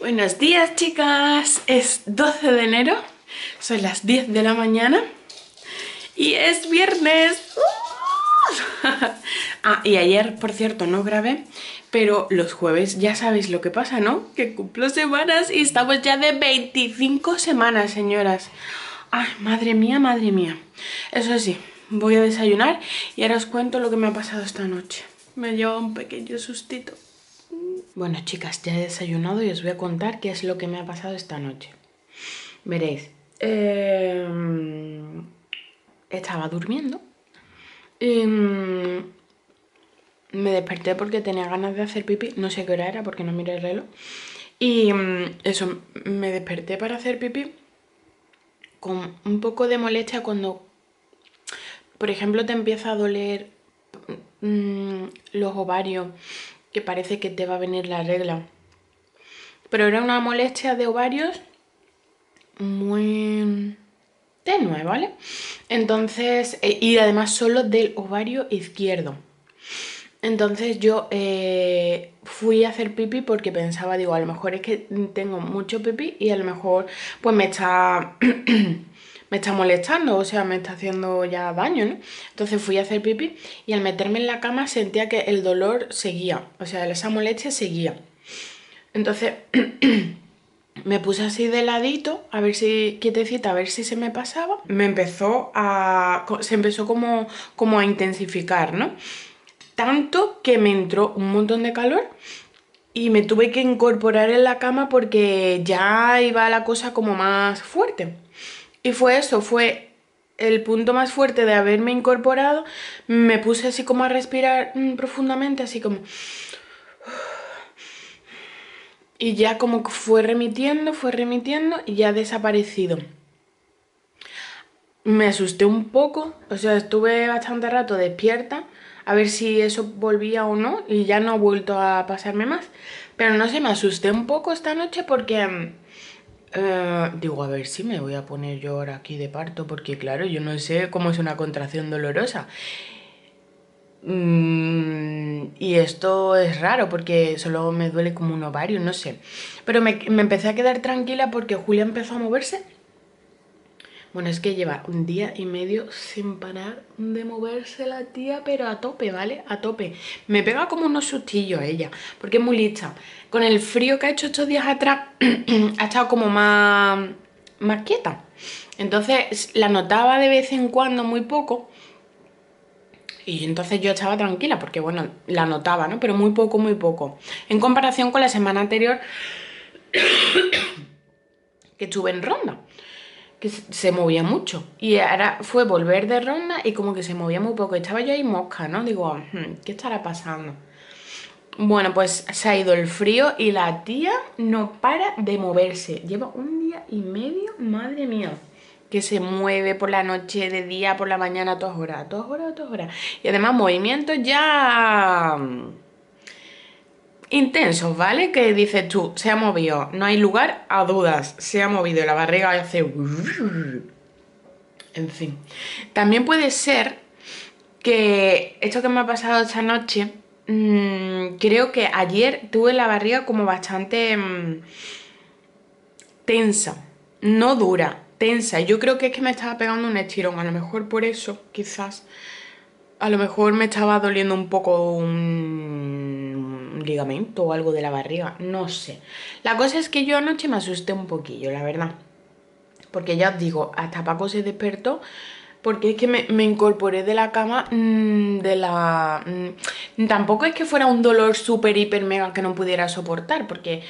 Buenos días chicas, es 12 de enero, son las 10 de la mañana y es viernes. ah, y ayer, por cierto, no grabé, pero los jueves ya sabéis lo que pasa, ¿no? Que cumplo semanas y estamos ya de 25 semanas, señoras. Ay, madre mía, madre mía. Eso sí, voy a desayunar y ahora os cuento lo que me ha pasado esta noche. Me lleva un pequeño sustito. Bueno, chicas, ya he desayunado y os voy a contar qué es lo que me ha pasado esta noche. Veréis, em, estaba durmiendo y mm, me desperté porque tenía ganas de hacer pipí. No sé qué hora era porque no miré el reloj. Y mm, eso, me desperté para hacer pipí con un poco de molestia cuando, por ejemplo, te empieza a doler mm, los ovarios que parece que te va a venir la regla. Pero era una molestia de ovarios muy tenue, ¿vale? Entonces, eh, y además solo del ovario izquierdo. Entonces yo eh, fui a hacer pipí porque pensaba, digo, a lo mejor es que tengo mucho pipí y a lo mejor pues me está me está molestando, o sea, me está haciendo ya daño, ¿no? Entonces fui a hacer pipí y al meterme en la cama sentía que el dolor seguía, o sea, esa molestia seguía. Entonces me puse así de ladito, a ver si, quietecita, a ver si se me pasaba. Me empezó a, se empezó como, como a intensificar, ¿no? Tanto que me entró un montón de calor y me tuve que incorporar en la cama porque ya iba la cosa como más fuerte. Y fue eso, fue el punto más fuerte de haberme incorporado. Me puse así como a respirar mm, profundamente, así como... Y ya como que fue remitiendo, fue remitiendo y ya ha desaparecido. Me asusté un poco, o sea, estuve bastante rato despierta a ver si eso volvía o no y ya no ha vuelto a pasarme más. Pero no sé, me asusté un poco esta noche porque eh, digo, a ver si me voy a poner yo ahora aquí de parto, porque claro, yo no sé cómo es una contracción dolorosa. Mm, y esto es raro porque solo me duele como un ovario, no sé. Pero me, me empecé a quedar tranquila porque Julia empezó a moverse bueno, es que lleva un día y medio sin parar de moverse la tía, pero a tope, ¿vale? A tope. Me pega como unos sustillos ella, porque es muy lista. Con el frío que ha hecho estos días atrás, ha estado como más, más quieta. Entonces la notaba de vez en cuando muy poco. Y entonces yo estaba tranquila, porque bueno, la notaba, ¿no? Pero muy poco, muy poco. En comparación con la semana anterior, que estuve en ronda que se movía mucho. Y ahora fue volver de ronda y como que se movía muy poco. Estaba yo ahí mosca, ¿no? Digo, hmm, ¿qué estará pasando? Bueno, pues se ha ido el frío y la tía no para de moverse. Lleva un día y medio, madre mía, que se mueve por la noche, de día, por la mañana, a todas horas, a todas horas, a todas horas. Y además movimientos ya intensos, ¿vale? Que dices tú, se ha movido, no hay lugar a dudas, se ha movido la barriga hace... En fin. También puede ser que esto que me ha pasado esta noche, mm, creo que ayer tuve la barriga como bastante mm, tensa, no dura, tensa. Yo creo que es que me estaba pegando un estirón, a lo mejor por eso, quizás, a lo mejor me estaba doliendo un poco un ligamento o algo de la barriga, no sé. La cosa es que yo anoche me asusté un poquillo, la verdad. Porque ya os digo, hasta Paco se despertó porque es que me, incorporé de la cama mm, de la... Mm, tampoco es que fuera un dolor súper, hiper, mega que no pudiera soportar, porque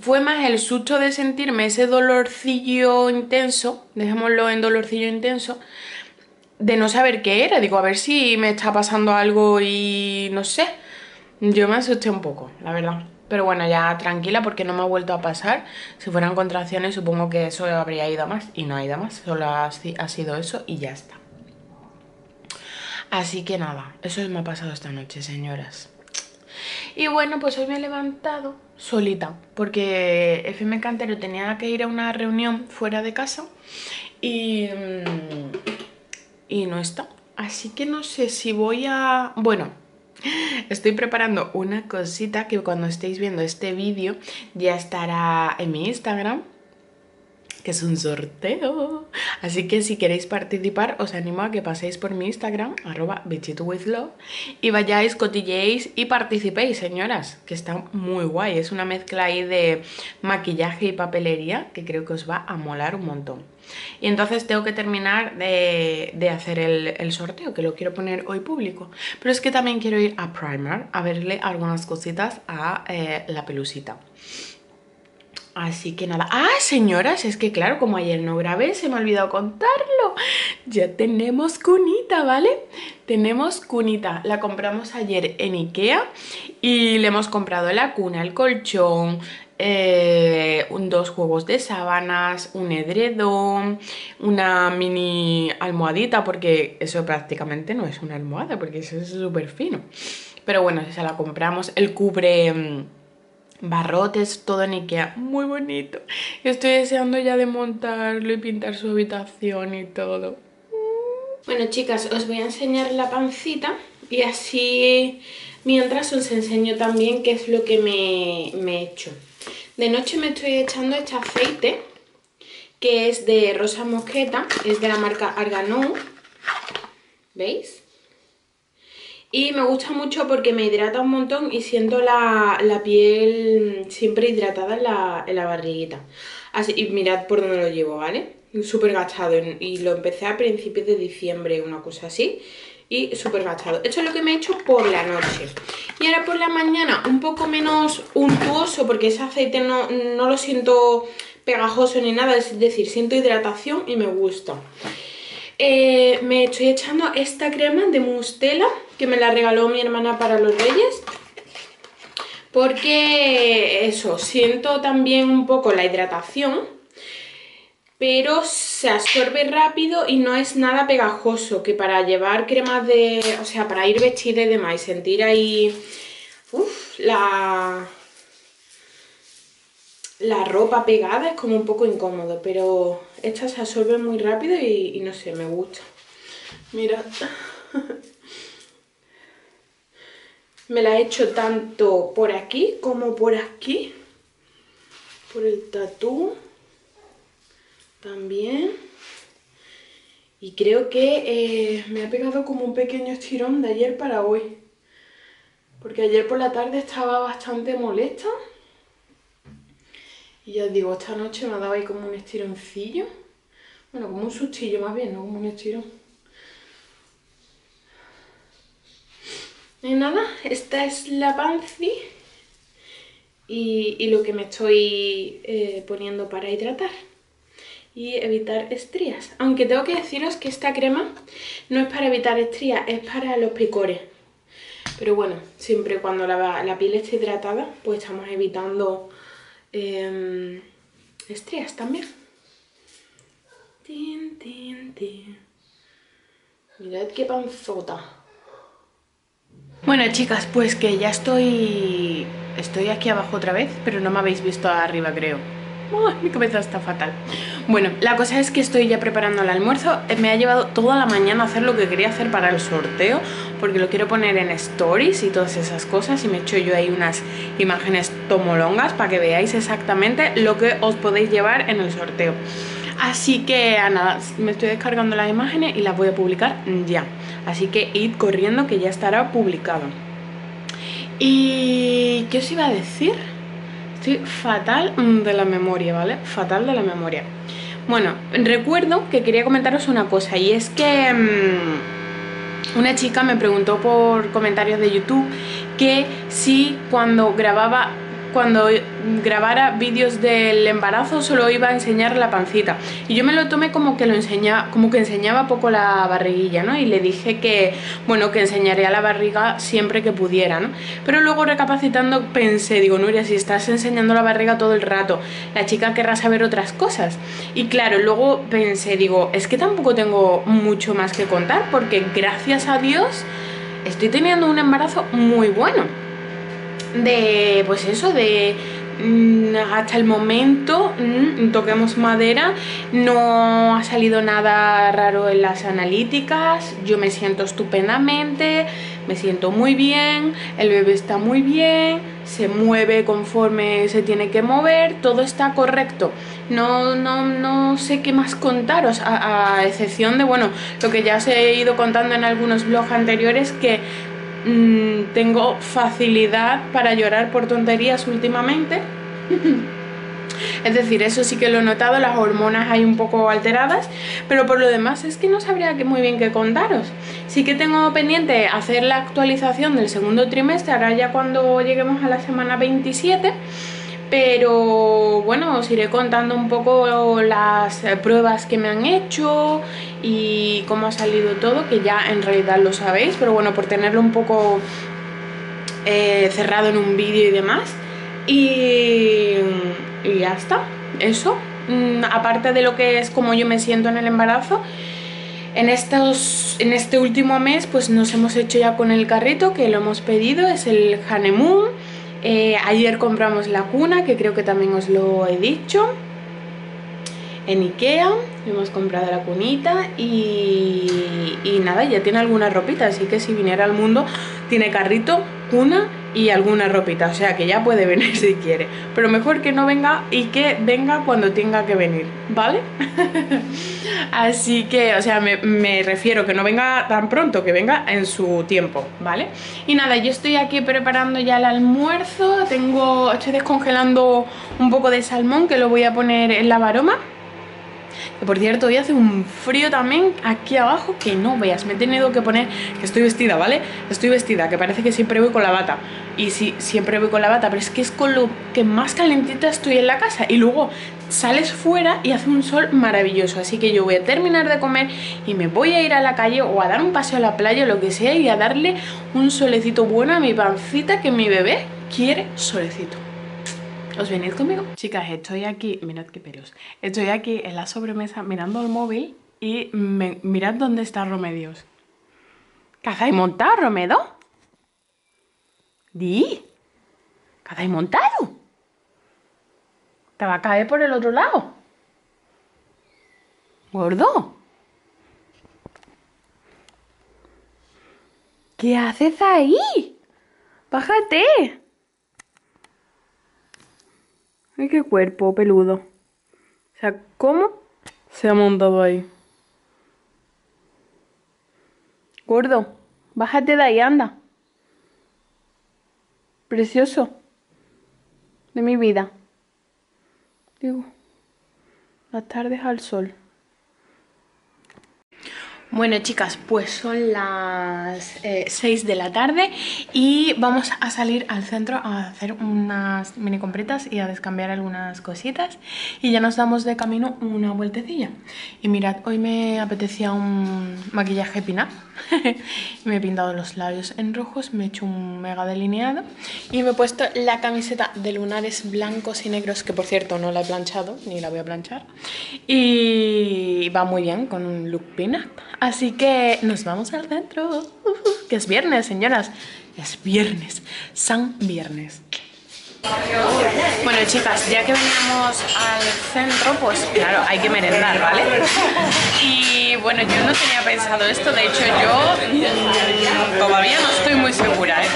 fue más el susto de sentirme ese dolorcillo intenso, dejémoslo en dolorcillo intenso, de no saber qué era. Digo, a ver si me está pasando algo y no sé yo me asusté un poco, la verdad. Pero bueno, ya tranquila porque no me ha vuelto a pasar. Si fueran contracciones supongo que eso habría ido más y no ha ido más. Solo ha, sido eso y ya está. Así que nada, eso me ha pasado esta noche, señoras. Y bueno, pues hoy me he levantado solita porque FM Cantero tenía que ir a una reunión fuera de casa y, mm, y no está. Así que no sé si voy a... Bueno, Estoy preparando una cosita que cuando estéis viendo este vídeo ya estará en mi Instagram que es un sorteo. Así que si queréis participar, os animo a que paséis por mi Instagram, arroba love y vayáis, cotilleéis y participéis, señoras, que está muy guay. Es una mezcla ahí de maquillaje y papelería que creo que os va a molar un montón. Y entonces tengo que terminar de, hacer el, sorteo, que lo quiero poner hoy público. Pero es que también quiero ir a Primer a verle algunas cositas a eh, la pelusita. Así que nada. Ah, señoras, es que claro, como ayer no grabé, se me ha olvidado contarlo. Ya tenemos cunita, ¿vale? Tenemos cunita. La compramos ayer en Ikea y le hemos comprado la cuna, el colchón, eh, dos juegos de sábanas, un edredón, una mini almohadita, porque eso prácticamente no es una almohada, porque eso es súper fino. Pero bueno, se la compramos. El cubre mm, barrotes, todo en Ikea, muy bonito. Estoy deseando ya de montarlo y pintar su habitación y todo. Bueno chicas, os voy a enseñar la pancita y así mientras os enseño también qué es lo que me, me he hecho. De noche me estoy echando este aceite que es de rosa mosqueta, es de la marca Arganou, ¿veis? Y me gusta mucho porque me hidrata un montón y siento la, piel siempre hidratada en la, barriguita. Así, y mirad por dónde lo llevo, ¿vale? Súper gastado y lo empecé a principios de diciembre, una cosa así. Y súper gastado. Esto es lo que me he hecho por la noche. Y ahora por la mañana un poco menos untuoso porque ese aceite no, no lo siento pegajoso ni nada. Es decir, siento hidratación y me gusta. Eh, me estoy echando esta crema de Mustela que me la regaló mi hermana para los reyes porque eso, siento también un poco la hidratación pero se absorbe rápido y no es nada pegajoso que para llevar cremas de, o sea, para ir vestida y demás y sentir ahí uf, la la ropa pegada es como un poco incómodo, pero esta se absorbe muy rápido y, no sé, me gusta. Mira. me la he hecho tanto por aquí como por aquí. Por el tatú. También. Y creo que eh, me ha pegado como un pequeño estirón de ayer para hoy. Porque ayer por la tarde estaba bastante molesta. Y ya os digo, esta noche me ha dado ahí como un estironcillo. Bueno, como un sustillo más bien, no como un estirón. Y nada, esta es la panci y, lo que me estoy eh, poniendo para hidratar y evitar estrías. Aunque tengo que deciros que esta crema no es para evitar estrías, es para los picores. Pero bueno, siempre cuando la, la piel esté hidratada, pues estamos evitando eh, estrías también. Tin, tin, tin. Mirad qué panzota. Bueno chicas, pues que ya estoy... Estoy aquí abajo otra vez, pero no me habéis visto arriba creo. Mi cabeza está fatal. Bueno, la cosa es que estoy ya preparando el almuerzo. Me ha llevado toda la mañana a hacer lo que quería hacer para el sorteo, porque lo quiero poner en stories y todas esas cosas. Y me he hecho yo ahí unas imágenes tomolongas para que veáis exactamente lo que os podéis llevar en el sorteo. Así que a nada, me estoy descargando las imágenes y las voy a publicar ya. Así que id corriendo que ya estará publicado. ¿Y qué os iba a decir? Fatal de la memoria, ¿vale? Fatal de la memoria. Bueno, recuerdo que quería comentaros una cosa y es que mm, una chica me preguntó por comentarios de YouTube que si cuando grababa cuando grabara vídeos del embarazo solo iba a enseñar la pancita y yo me lo tomé como que lo enseñaba como que enseñaba poco la barriguilla ¿no? y le dije que bueno que enseñaría la barriga siempre que pudiera ¿no? pero luego recapacitando pensé digo Nuria si estás enseñando la barriga todo el rato la chica querrá saber otras cosas y claro luego pensé digo es que tampoco tengo mucho más que contar porque gracias a Dios estoy teniendo un embarazo muy bueno de, pues eso, de mm, hasta el momento, mm, toquemos madera, no ha salido nada raro en las analíticas, yo me siento estupendamente, me siento muy bien, el bebé está muy bien, se mueve conforme se tiene que mover, todo está correcto. No, no, no sé qué más contaros, a, excepción de, bueno, lo que ya os he ido contando en algunos blogs anteriores, que mm, tengo facilidad para llorar por tonterías últimamente. Es decir, eso sí que lo he notado, las hormonas hay un poco alteradas, pero por lo demás es que no sabría muy bien qué contaros. Sí que tengo pendiente hacer la actualización del segundo trimestre, ahora ya cuando lleguemos a la semana 27, pero bueno, os iré contando un poco las pruebas que me han hecho y cómo ha salido todo, que ya en realidad lo sabéis, pero bueno, por tenerlo un poco eh, cerrado en un vídeo y demás. Y y ya está, eso. Mm, aparte de lo que es como yo me siento en el embarazo, en, estos, en este último mes pues nos hemos hecho ya con el carrito que lo hemos pedido, es el Hanemoon. Eh, ayer compramos la cuna, que creo que también os lo he dicho. En Ikea, hemos comprado la cunita y, y nada, ya tiene alguna ropita, así que si viniera al mundo tiene carrito, cuna y alguna ropita, o sea que ya puede venir si quiere. Pero mejor que no venga y que venga cuando tenga que venir, ¿vale? Así que, o sea, me, refiero que no venga tan pronto, que venga en su tiempo, ¿vale? Y nada, yo estoy aquí preparando ya el almuerzo, tengo, estoy descongelando un poco de salmón que lo voy a poner en la baroma que por cierto, hoy hace un frío también aquí abajo que no veas. Me he tenido que poner, que estoy vestida, ¿vale? Estoy vestida, que parece que siempre voy con la bata. Y sí, siempre voy con la bata, pero es que es con lo que más calentita estoy en la casa. Y luego sales fuera y hace un sol maravilloso. Así que yo voy a terminar de comer y me voy a ir a la calle o a dar un paseo a la playa o lo que sea y a darle un solecito bueno a mi pancita que mi bebé quiere solecito. ¿Os venís conmigo? Chicas, estoy aquí, mirad qué pelos. Estoy aquí en la sobremesa mirando el móvil y mirad dónde está Romedios. ¿Qué hacéis montado, Romedo? ¿Di? ¿Qué hacéis montado? ¿Te va a caer por el otro lado? ¿Gordo? ¿Qué haces ahí? ¡Bájate! Ay, qué cuerpo peludo. O sea, ¿cómo se ha montado ahí? Gordo, bájate de ahí, anda. Precioso. De mi vida. Digo, las tardes al sol. Bueno chicas, pues son las 6 eh, de la tarde y vamos a salir al centro a hacer unas mini compritas y a descambiar algunas cositas y ya nos damos de camino una vueltecilla. Y mirad, hoy me apetecía un maquillaje pin me he pintado los labios en rojos, me he hecho un mega delineado y me he puesto la camiseta de lunares blancos y negros, que por cierto no la he planchado, ni la voy a planchar. Y va muy bien con un look pin-up. Así que nos vamos al centro, que es viernes, señoras. Es viernes, San Viernes. Bueno chicas, ya que veníamos al centro, pues claro, hay que merendar, ¿vale? Y bueno, yo no tenía pensado esto, de hecho yo mm, todavía no estoy muy segura, ¿eh?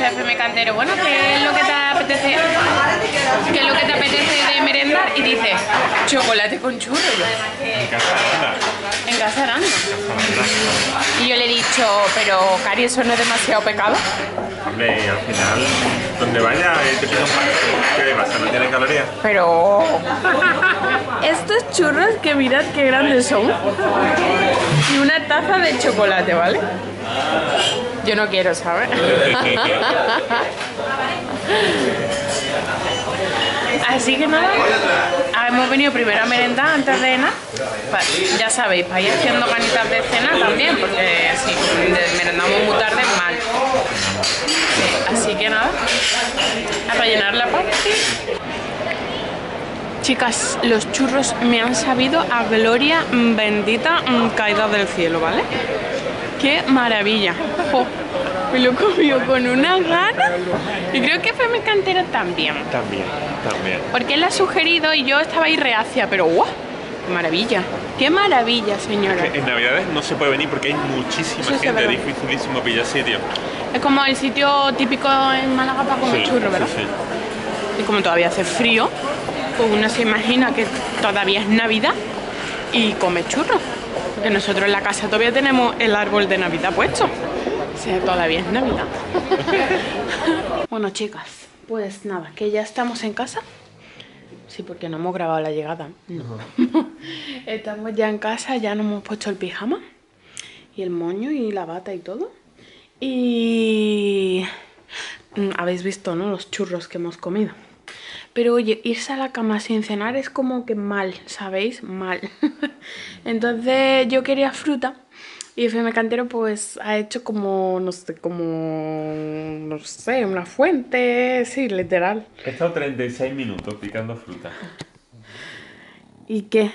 FM Cantero, bueno, ¿qué es lo que te apetece? ¿Qué es lo que te apetece de merendar? Y dice, chocolate con churro. En casa aranda. Y yo le he dicho, pero Cari, ¿eso no es demasiado pecado? Hombre, al final, donde vaya te pido un pan. ¿Qué pasa? ¿No tiene calorías? Pero... Estos churros que mirad qué grandes son. Y una taza de chocolate, ¿vale? Yo no quiero saber. Así que nada, hemos venido primero a merendar antes de cena. Ya sabéis, para ir haciendo ganitas de cena también, porque si merendamos muy tarde, mal. así que nada, a rellenar la parte. Chicas, los churros me han sabido a gloria bendita caída del cielo, ¿vale? ¡Qué maravilla! Me lo comió con una gana. Y creo que fue mi cantera también. También, también. Porque él ha sugerido y yo estaba ahí reacia, pero ¡guau! Qué maravilla. Qué maravilla, señora. En Navidades no se puede venir porque hay muchísima gente, es dificilísimo pillar sitio. Es como el sitio típico en Málaga para comer Sí, churros, ¿verdad? sí, sí. Y como todavía hace frío, pues uno se imagina que todavía es Navidad y come churros. Porque nosotros en la casa todavía tenemos el árbol de Navidad puesto. Sea, todavía es Navidad. bueno, chicas, pues nada, que ya estamos en casa. Sí, porque no hemos grabado la llegada. No. estamos ya en casa, ya nos hemos puesto el pijama y el moño y la bata y todo. Y mm, habéis visto, ¿no? Los churros que hemos comido. Pero oye, irse a la cama sin cenar es como que mal, ¿sabéis? Mal. Entonces yo quería fruta y FM Cantero pues ha hecho como, no sé, como, no sé, una fuente, sí, literal. He estado 36 minutos picando fruta. ¿Y qué?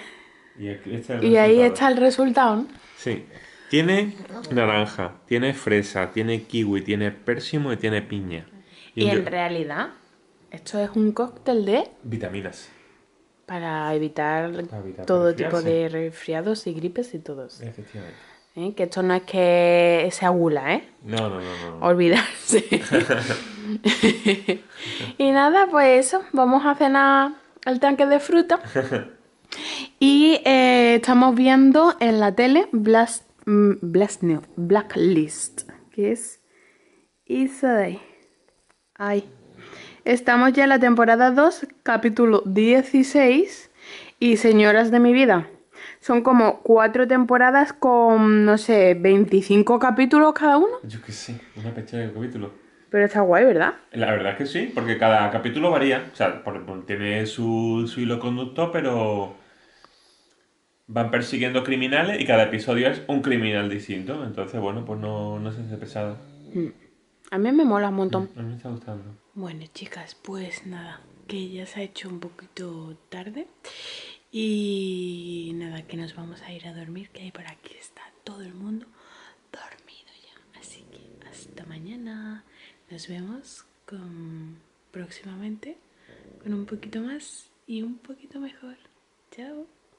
Y, aquí está el Y ahí está el resultado, ¿no? Sí. Tiene naranja, tiene fresa, tiene kiwi, tiene pérsimo y tiene piña. Y en yo- realidad, esto es un cóctel de Vitaminas. para evitar, Para evitar todo tipo de resfriados y gripes y todo eso. Efectivamente. ¿Eh? Que esto no es que sea gula, ¿eh? No, no, no, no. Olvidarse. y nada, pues eso. Vamos a cenar el tanque de fruta. Y eh, estamos viendo en la tele Blast, mm, Blast, no, Blacklist. Que es ahí. Ahí. Estamos ya en la temporada 2, capítulo 16. Y señoras de mi vida. Son como cuatro temporadas con, no sé, 25 capítulos cada uno. Yo qué sé, una pechera de capítulo. Pero está guay, ¿verdad? La verdad es que sí, porque cada capítulo varía. O sea, por- por- tiene su, su hilo conductor, pero van persiguiendo criminales y cada episodio es un criminal distinto. Entonces, bueno, pues no, no se hace pesado. A mí me mola un montón. A mí me está gustando. Bueno, chicas, pues nada, que ya se ha hecho un poquito tarde. Y nada, que nos vamos a ir a dormir, que ahí por aquí está todo el mundo dormido ya. Así que hasta mañana. Nos vemos con próximamente con un poquito más y un poquito mejor. Chao.